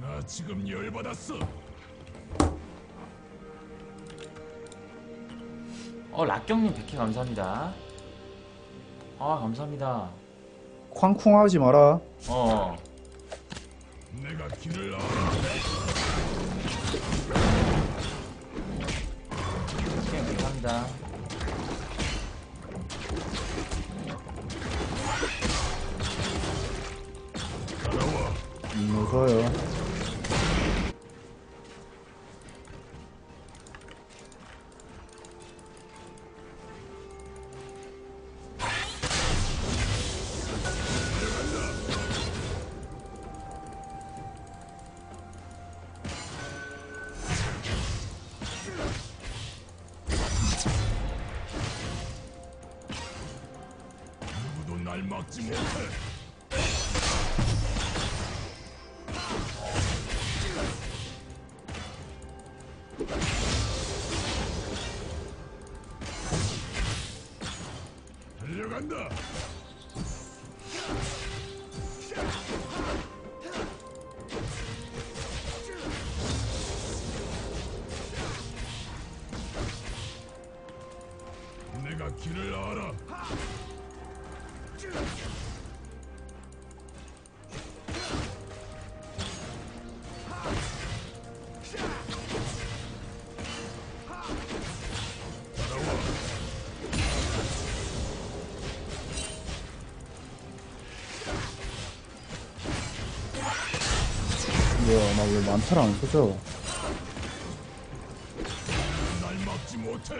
나 지금 열받았어. 어 락경님 100개 감사합니다 아 감사합니다 쾅쿵하지 마라. 어 내가 길을 알아. 락경님 감사합니다 누구도 날 막지 못해. 왜 만타를 안 써져? 날 막지 못해.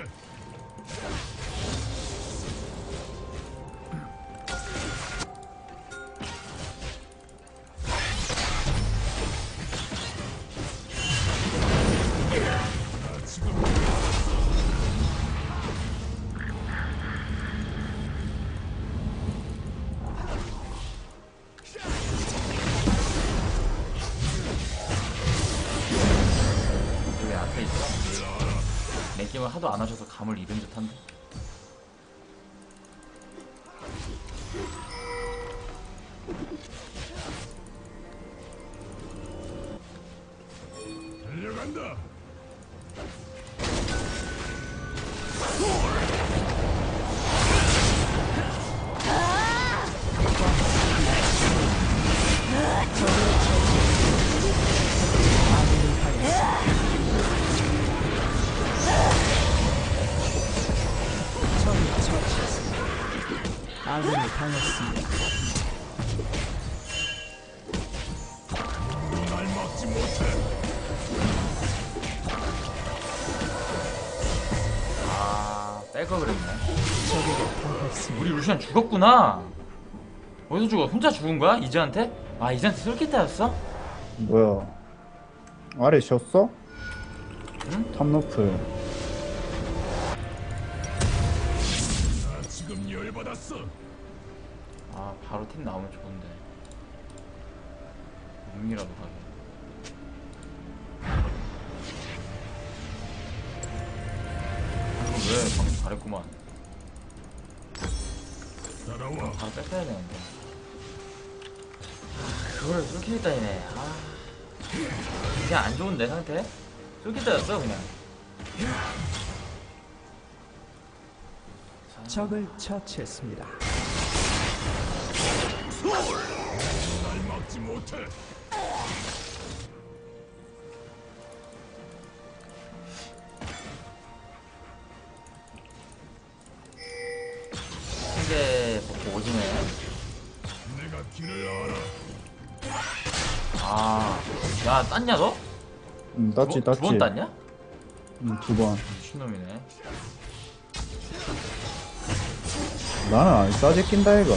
당했습니다. 날 막지 못해. 아 뺄걸 그랬네 적에게 당했습니다. 우리 루시안 죽었구나 어디서 죽어? 혼자 죽은 거야? 이즈한테? 아 이즈한테 솔깃타였어? 뭐야. 아래 쉬었어? 응? 탑노플. 바로 팀 나오면 좋은데 용이라도 가게 왜 방금 잘했구만 따라와. 바로 뺐어야 되는데 아, 그걸 쏠킬 따이네 아 그냥 안 좋은데 상태? 쏠킬 따였어 그냥 적을 처치했습니다. 날 막지 못해. 현재 먹고 오지네 내가 길을 알아. 아 야 땄냐 너? 음, 땄지, 땄지. 두번 땄냐? 음, 두 번. 미친놈이네 나는 안 싸제 낀다, 이가.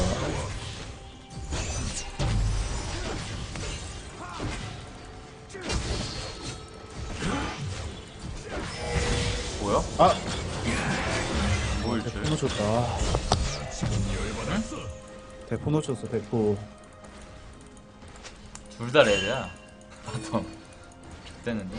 아! 뭘 대포 줄? 놓쳤다. 대포 놓쳤어, 대포. 둘 다 레드야 바텀 X되는데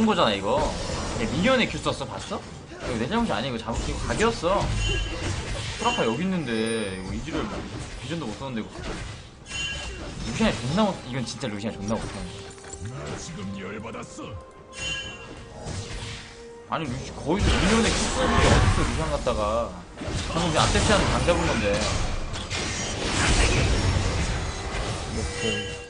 아 잡은 거잖아 이거 야, 미니언에 큐 썼어 봤어? 이거 내 잘못이 이거 잡은 이거 각이었어 프라파 여기 있는데 이거 이지를 비전도 못 썼는데 이거 루시안이 존나 못 이건 진짜 루시안 존나 못하는 열받았어. 아니 루시 거의 미니언에 큐 썼는데 어딨어 루시안 갔다가 방금 그냥 앞대피하는 강 잡은 건데 어?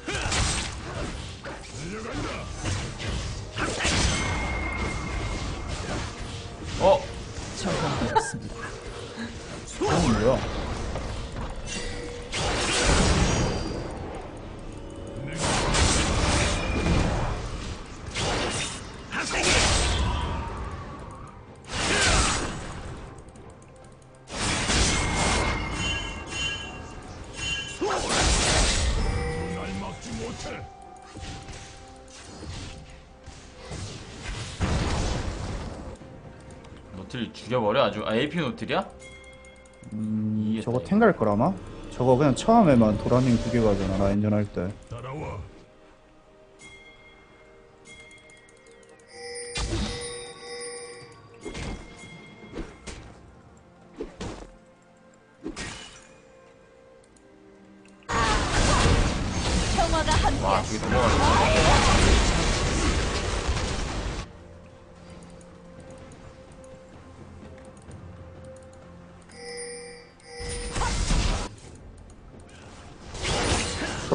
뭐야? 노틀 죽여버려 아주 아 AP 노틀이야? 저거 또- 탱갈 거라마? 저거 그냥 처음에만 도라밍 두 개 가잖아 라인전 할 때. 따라와.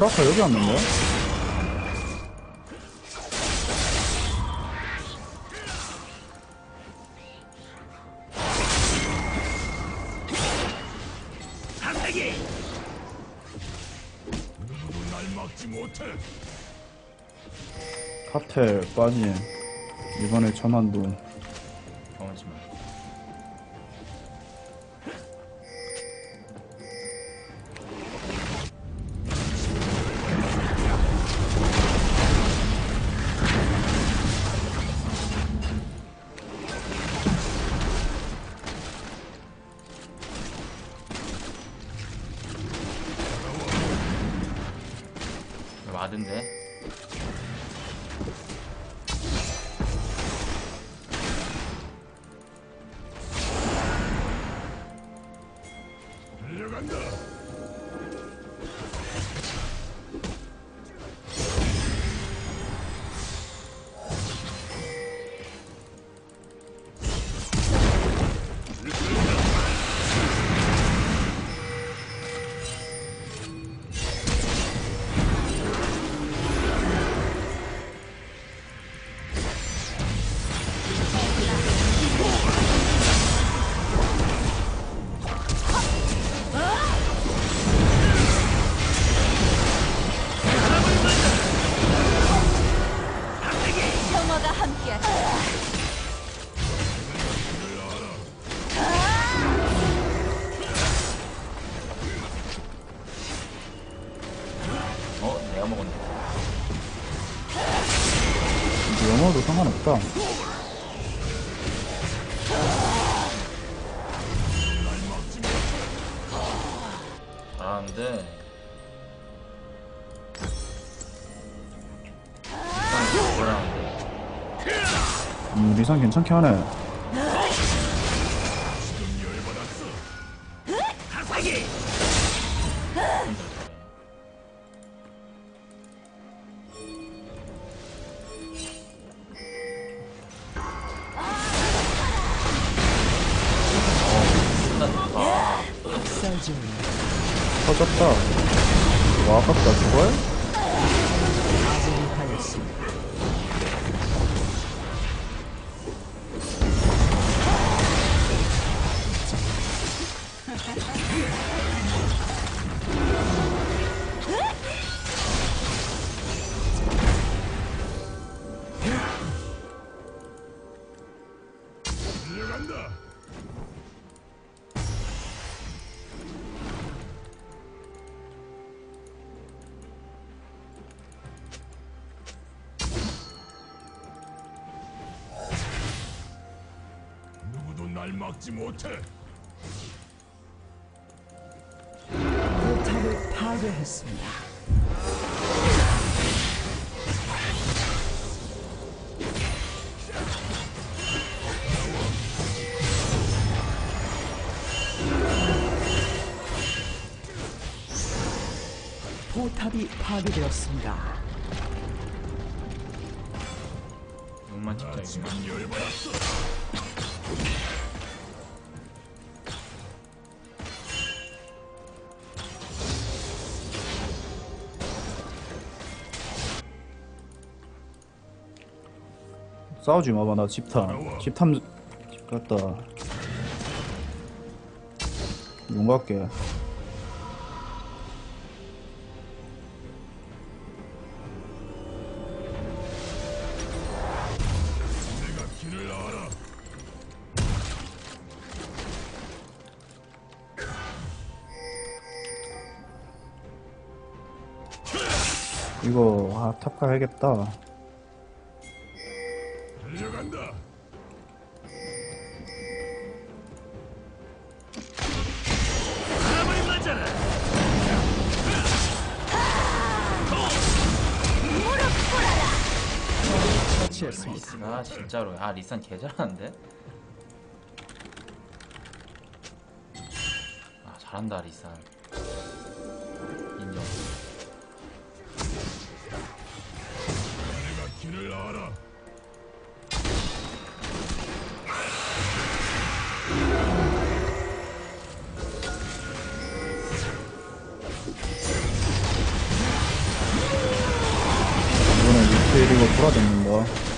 프라파 여기 왔는데? 카텔 빠진 이번에 저만도 와든데 음, 리산 괜찮게 하네. 터졌다. 와, 아깝다. 저걸? 날 막지 못해. 포탑을 파괴했습니다. 포탑이 파괴되었습니다. 욕만 찍자 이거. 지금 열받았어. 싸우지 마봐 나 집탐 집탐 집 갔다 용 갈게. 이거 아 탑가 해야겠다 달려간다. 진짜로. 아 리산 개 잘하는데? 아 잘한다 리산. 인정. 내가 길을 알아. 이거는 리테일이고 돌아다닌다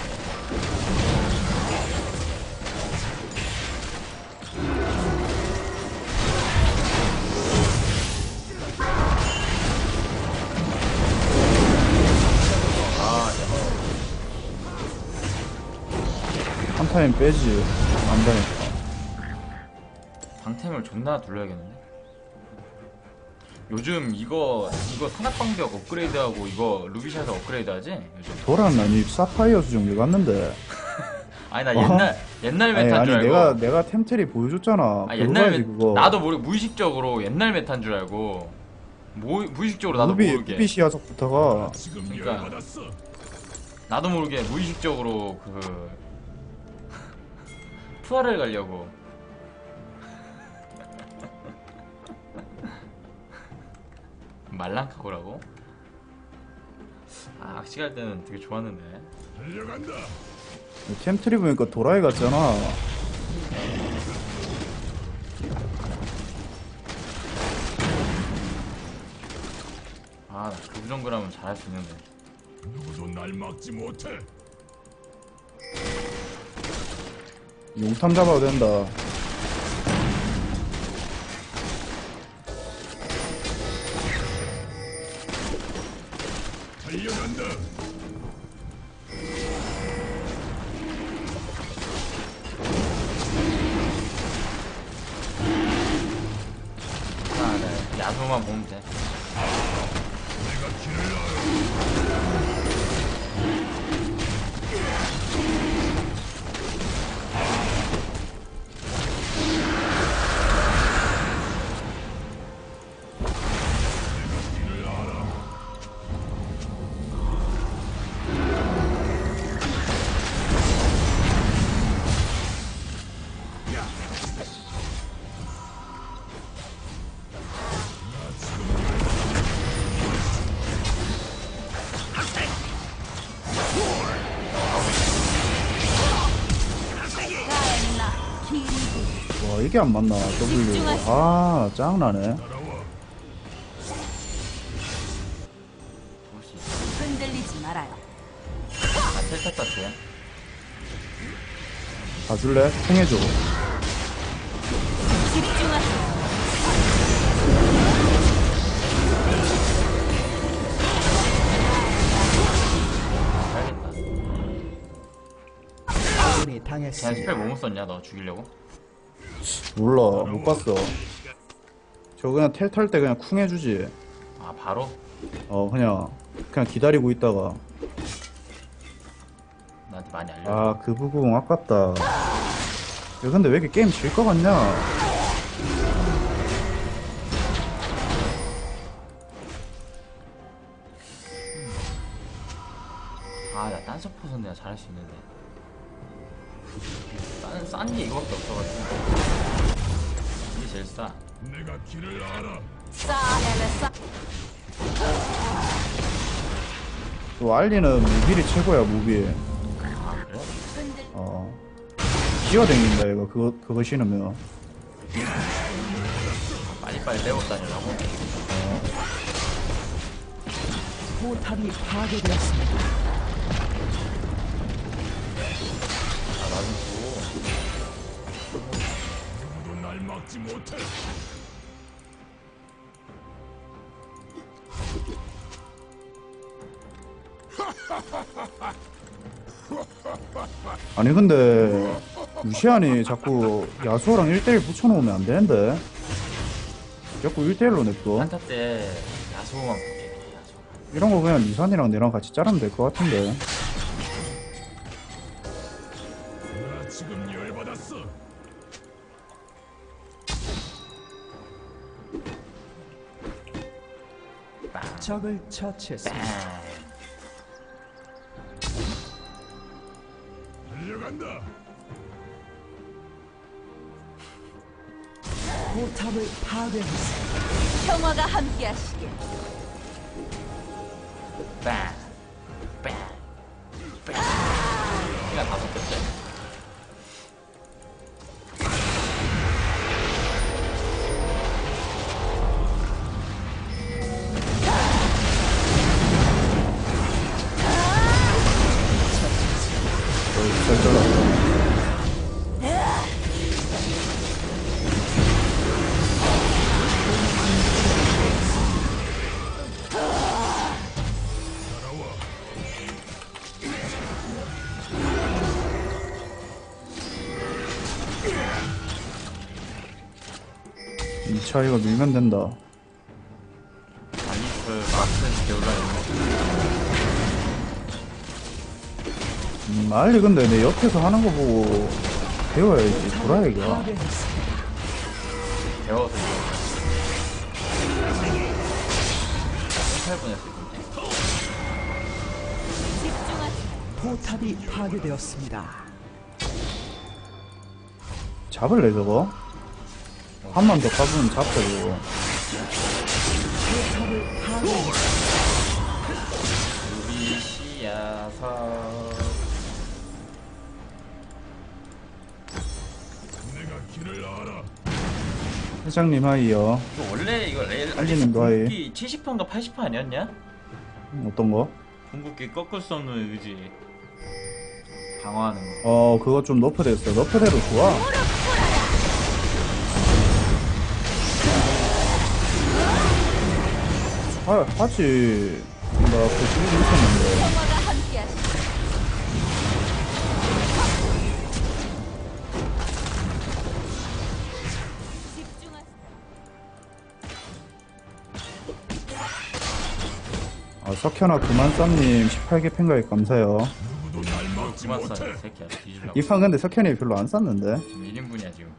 한 타임 빼지. 안 되니까. 방템을 존나 둘러야겠는데? 요즘 이거 이거 산악방벽 업그레이드하고 이거 루비샷 업그레이드하지? 요즘? 도란 아니 사파이어 수정 왜 갔는데? 아니 나 어? 옛날 옛날 아니 meta인 아니 줄 알고. 내가 내가 템tree 보여줬잖아. 아, 옛날 메 그거. 나도 모르 무의식적으로 옛날 meta인 줄 알고. 모, 무의식적으로 나도 루비 모르게. 루비 시야석부터가. 그러니까. 나도 모르게 무의식적으로 그 푸아를 가려고 말랑카고라고? 아 악시 갈 때는 되게 좋았는데. 템트리 보니까 도라이 같잖아 아나 그 정도라면 잘할 수 있는데 누구도 날 막지 못해. 용탐 잡아도 된다. 이 이게 안 맞나 W 아 짱나네 흔들리지 말아요. 아 봐줄래? 통해줘 집중하세요. 당했습니다. spell 뭐 못 썼냐 너 죽이려고? 몰라. 못 봤어. 저 그냥 텔 탈 때 그냥 쿵 해주지. 아 바로? 어 그냥 그냥 기다리고 있다가. 나한테 많이 알려 아 그 부분 아깝다. 야 근데 왜 이렇게 게임 질 것 같냐? 아나 딴서 포선 내가 잘할 수 있는데 싼 게 이거밖에 없어가지고 이게 제일 싸 내가 길을 알아. 싸 엘레사 또 알리는 무빌이 최고야 무빌 아 그래? 어 기어댕긴다 이거 그거 그거 신으면 빨리빨리 빼고 다니라고? 포탑이 파괴되었습니다. 누구도 날 막지 못해. 아니 근데 루시안이 자꾸 야수호랑 1대1 붙여놓으면 안 되는데. 자꾸 1대1로 냅둬. 한타 때 야수만 볼게 야수 이런 거 그냥 리산이랑 내랑 같이 자르면 될 것 같은데 적을 처치했습니다. 달려간다. 포탑을 파괴했습니다. 평화가 함께하시길. 빵! 이 차이가 밀면 된다 알리프 마스터에서 개올라있네 음, 알리 근데 내 옆에서 하는 거 보고 배워야지 파괴했습니다. 배워서 이거 8분 했을 건데 집중하세요. 포탑이 파괴되었습니다. 잡을래 저거? 한 번 더 길을 알아. 회장님 hi요 이거 원래 이거 레일 알리님도 hi. 궁극기 70%인가 80% 아니었냐? 어떤 거? 궁극기 꺾을 수 없는 의지 방어하는 거 어 그거 좀 너프됐어 너프대로 좋아 하, 하지 나 지금 있었는데. 아 석현아 그만 쌈님 18개 팬가입 감사해요 누구도 날 막지 그만 못해. 써이 새끼야 뒤질라고 이 판 근데 석현이 별로 안 쌌는데 지금 1인분이야 지금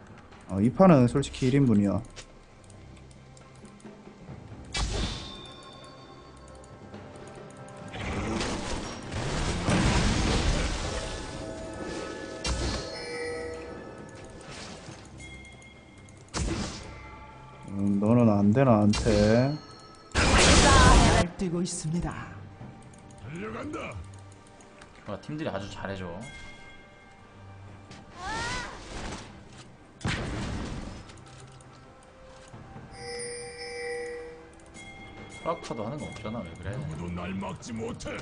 어, 이 판은 솔직히 1인분이야 음, 너는 안 돼 나한테 날뛰고 있습니다. 달려간다. 와 팀들이 아주 잘해줘 프라카도 하는 거 없잖아 왜 그래 누구도 날 막지 못해.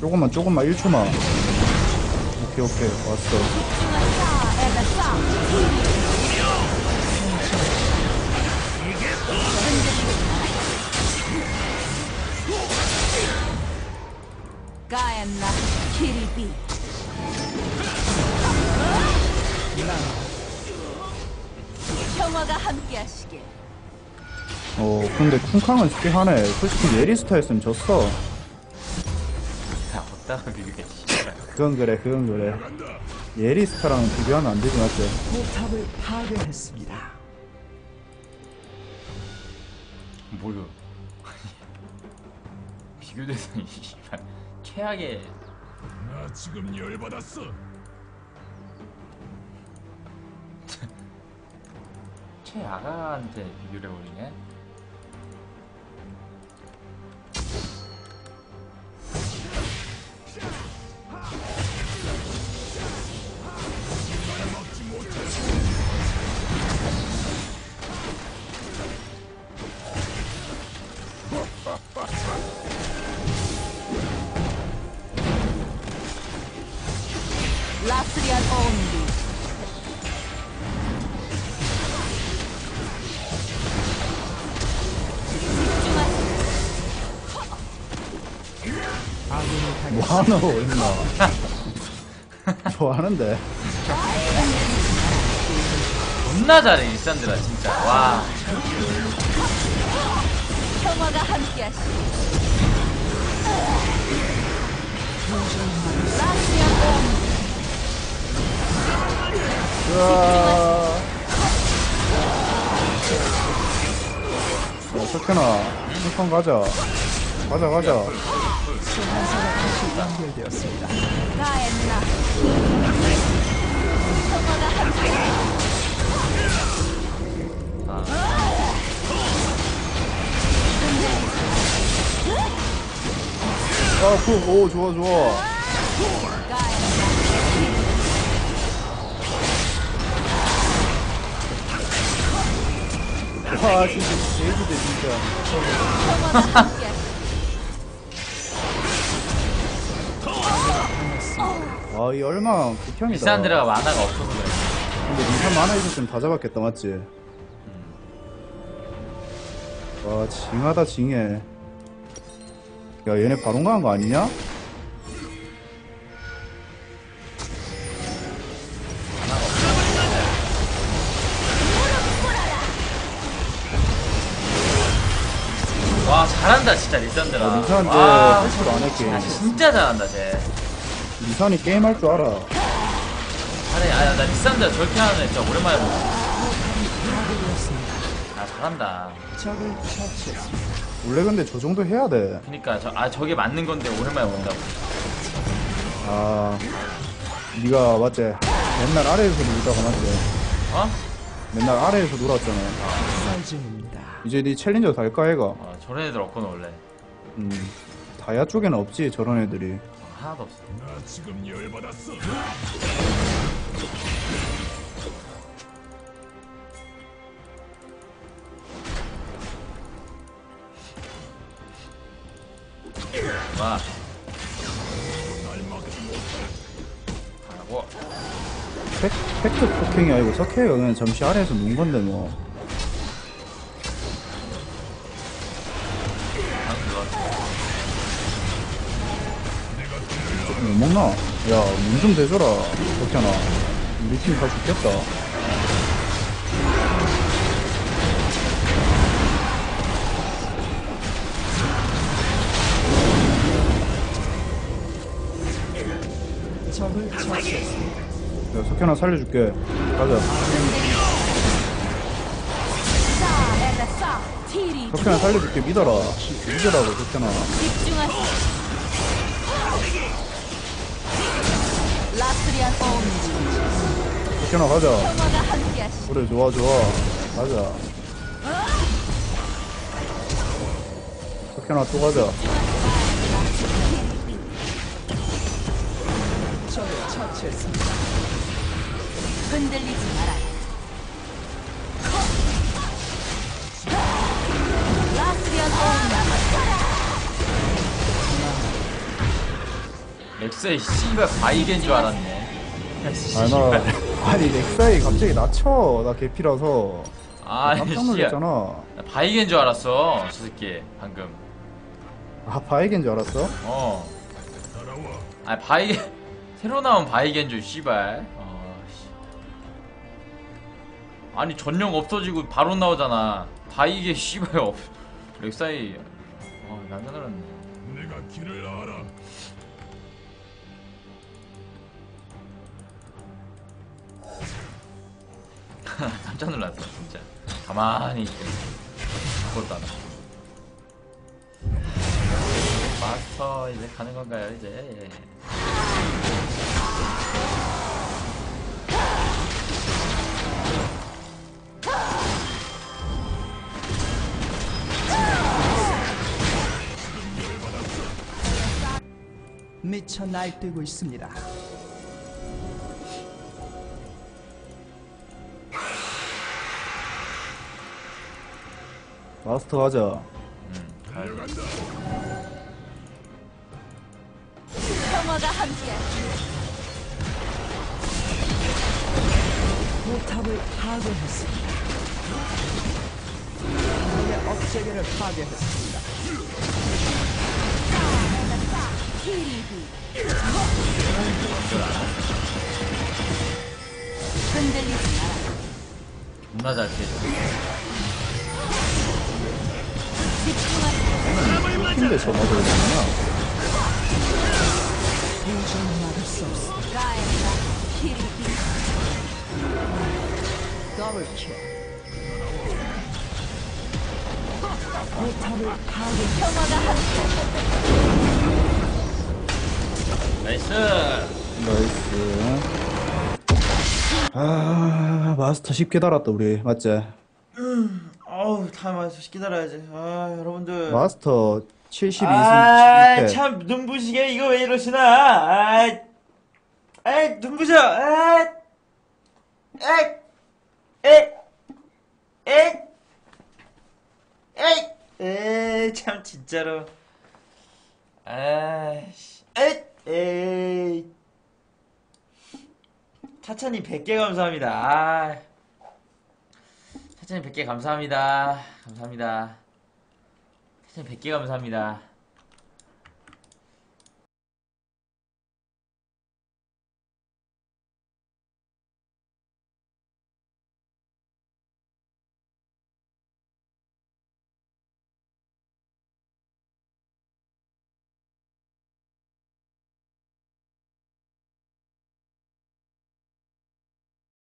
조금만 조금만 1초만 오케이 오케이 왔어. 가엔나. 평화가 함께하시길. 어 근데 쿵캉은 쉽게 하네 솔직히 예리스타였으면 졌어 야 어디다가 비비게 씨발 그건 그래 그건 그래. 예리스타랑 비교하면 안 되지 맞지? 포탑을 파괴했습니다. 뭐요 비교 대상이 씨발 최악의 나 지금 열받았어. 최악한테 비교를 해버리네 뭐하노 임마. 좋아하는데. 존나 잘해 일산드라 진짜. 와. 평화가 함께하시. 으아 야 석현아 한판 가자. 가자 가자 소환사가 다시 연결되었습니다. 가엔나. 평화가 함께하시. 아쿠오 좋아 좋아 가엔나. 와 진짜 제이드대 진짜 아 이 얼마 극혐이다. 일산드라가 만화가 없어서 그래. 근데 니가 만화 있었으면 다 잡았겠다 맞지? 와 징하다 징해. 야 얘네 바론 가는 거 아니냐? 와 잘한다 진짜 리산드라 야, 리산데 와. 게임 진짜 잘한다 쟤 리산이 게임 할 줄 알아 잘해 아나 나 리산드라 저렇게 하는 애 진짜 오랜만에 보네 아 잘한다. 원래 근데 저 정도 해야 돼 그니까 저, 아 저게 맞는 건데 오랜만에 본다고 아, 니가 맞지? 맨날 아래에서 놀다가 맞지? 어? 맨날 아래에서 놀았잖아. 이제 니 챌린저 달까 얘가? 어 저런 애들 없거든 원래 음, 다이아 쪽에는 없지 저런 애들이. 어, 하나도 없어 나 지금 열받았어. 와. 하고 팩, 팩트 폭행이 아니고 석혜가 그냥 잠시 아래에서 논 건데 뭐. 좀 대줘라. 석현아. 우리 팀 다 죽겠다. 적을 처치했습니다. 야, 석현아 살려줄게. 가자. 석현아 살려줄게. 믿어라. 믿으라고, 석현아. 집중하시. 라 석현아, 가자. 그래, 좋아, 좋아. 가자. 석현아, 또 가자. 흔들리지 마라. 렉스의 씨발 바이겐 줄 알았네 야, 아니, 씨발. 나, 아니, 넥사이 갑자기 낮춰. 나 개피라서. 아니 깜짝 씨야 놀랐잖아. 나 바이겐 줄 알았어 저 새끼 방금 아, 바이겐 줄 알았어? 어. 아 바이겐 새로 나온 바이겐 줄 씨발 어, 씨. 아니 전령 없어지고 바로 나오잖아 다 이게 씨발 없 렉사이 아 남자 놀랐네 내가 길을 알아. 깜짝 놀랐어 진짜. 가만히 있더니 아무것도 안 하고. 마스터 이제 가는 건가요 이제? 미쳐 날뛰고 있습니다. 마스터 가자. 달려간다. 평화가 함께하시오. 포탑을 파괴했습니다. 적의 업체계를 파괴했습니다. 흔들리지 마라. 존나 잘 집중하세요. 저 맞아야 되나? nice nice. 아 마스터 쉽게 달았다 우리 맞지? 어우 다 마서 기다려야지 아 여러분들 마스터 72승 아, 7패. 참 눈부시게 이거 왜 이러시나? 아, 아, 눈부셔. 아, 아, 에, 에, 에, 에, 참 진짜로. 아, 씨, 에, 에. 차차님 100개 감사합니다. 아, 차차님 100개 감사합니다. 감사합니다. 차차님 100개 감사합니다.